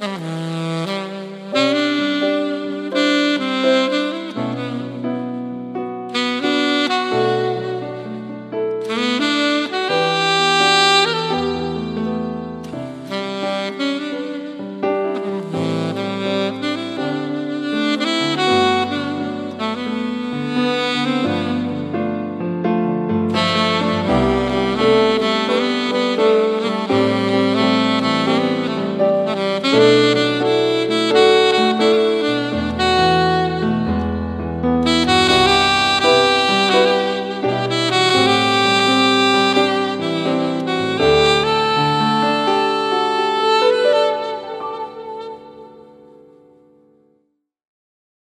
Mm-hmm.